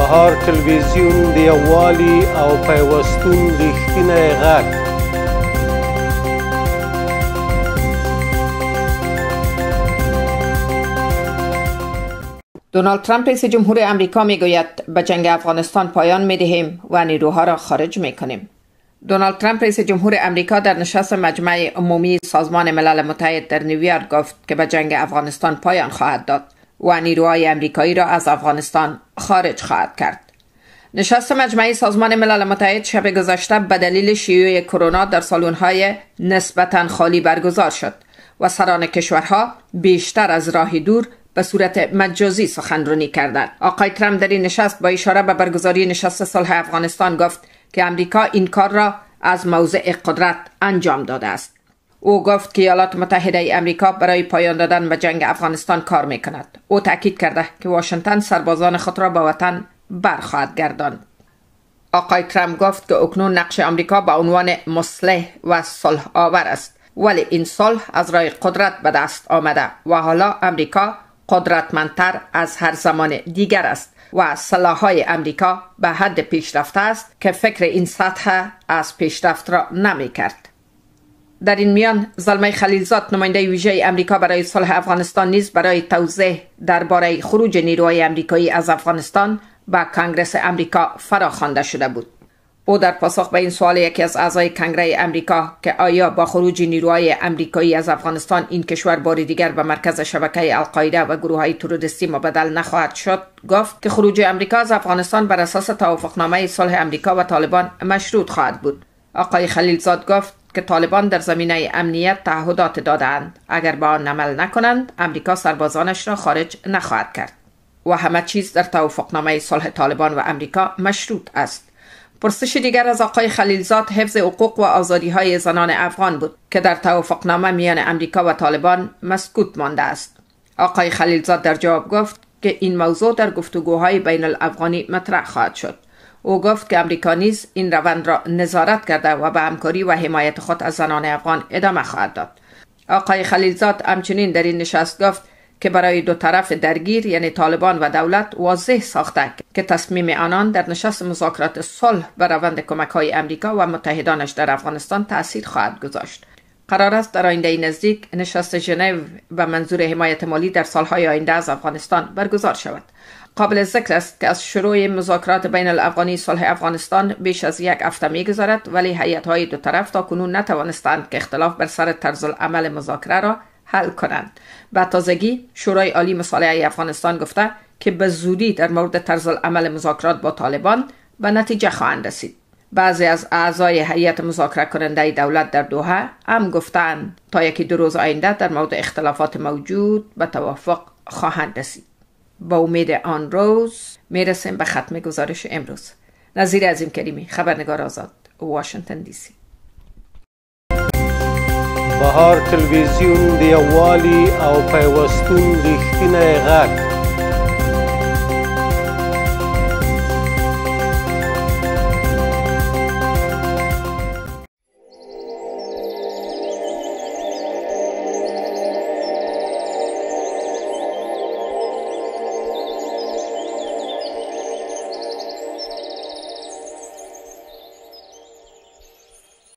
بهار تلویزیون د یووالي او پیوستون رښتینی غږ دونالد ترامپ رئیس جمهور امریکا می‌گوید به جنگ افغانستان پایان می دهیم و نیروها را خارج می کنیم. دونالد ترامپ رئیس جمهور امریکا در نشست مجمع عمومی سازمان ملل متحد در نیویورک گفت که به جنگ افغانستان پایان خواهد داد و نیروهای امریکایی را از افغانستان خارج خواهد کرد. نشست مجمع سازمان ملل متحد شب گذشته به دلیل شیوع کرونا در سالن‌های نسبتا خالی برگزار شد و سران کشورها بیشتر از راه دور به صورت مجازی سخنرانی کردند. آقای ترامپ در این نشست با اشاره به برگزاری نشست صلح افغانستان گفت که امریکا این کار را از موضع قدرت انجام داده است. او گفت که ایالات متحده امریکا برای پایان دادن به جنگ افغانستان کار می کند. او تاکید کرده که واشنگتن سربازان خود را به وطن برخواهد گرداند. آقای ترامپ گفت که اکنون نقش امریکا به عنوان مصلح و صلح آور است ولی این صلح از رای قدرت به دست آمده و حالا امریکا قدرتمندتر از هر زمان دیگر است و سلاحهای امریکا به حد پیشرفته است که فکر این سطح از پیشرفت را نمی کرد. در این میان زلمه خلیلزاد نماینده ویژه امریکا برای صلح افغانستان نیز برای توضیح درباره خروج نیروهای امریکایی از افغانستان به کنگرس امریکا فراخوانده شده بود. او در پاسخ به این سوال یکی از اعضای کنگره امریکا که آیا با خروج نیروهای امریکایی از افغانستان این کشور بار دیگر به مرکز شبکه القاعده و گروه های تروریستی مبدل نخواهد شد گفت که خروج امریکا از افغانستان بر اساس توافقنامه صلح امریکا و طالبان مشروط خواهد بود آقای خلیلزاد گفت که طالبان در زمینه امنیت تعهدات دادند اگر با آن عمل نکنند امریکا سربازانش را خارج نخواهد کرد و همه چیز در توافقنامه صلح طالبان و امریکا مشروط است پرسش دیگر از آقای خلیلزاد حفظ حقوق و آزادی های زنان افغان بود که در توافقنامه میان امریکا و طالبان مسکوت مانده است. آقای خلیلزاد در جواب گفت که این موضوع در گفتگوهای بین الافغانی مطرح خواهد شد. او گفت که امریکا نیز این روند را نظارت کرده و به همکاری و حمایت خود از زنان افغان ادامه خواهد داد. آقای خلیلزاد همچنین در این نشست گفت که برای دو طرف درگیر یعنی طالبان و دولت واضح ساخته که تصمیم آنان در نشست مذاکرات صلح به روند کمک های امریکا و متحدانش در افغانستان تاثیر خواهد گذاشت قرار است در آینده نزدیک نشست ژنو به منظور حمایت مالی در سالهای آینده از افغانستان برگزار شود. قابل ذکر است که از شروع مذاکرات بین الافغانی صلح افغانستان بیش از یک هفته میگذرد ولی هیئت های دو طرف تا کنون نتوانستند که اختلاف بر سر طرز العمل مذاکره را حل کنند. به تازگی شورای عالی مصالحه افغانستان گفته که به زودی در مورد طرز عمل مذاکرات با طالبان به نتیجه خواهند رسید. بعضی از اعضای هیئت مذاکره کننده دولت در دوحه هم گفتند تا یکی دو روز آینده در مورد اختلافات موجود به توافق خواهند رسید. با امید آن روز می‌رسیم به ختم گزارش امروز. نظیر عظیم کریمی خبرنگار آزاد واشنگتن دی سی بهار تلویزیون د یووالي او پیوستون رښتینی غږ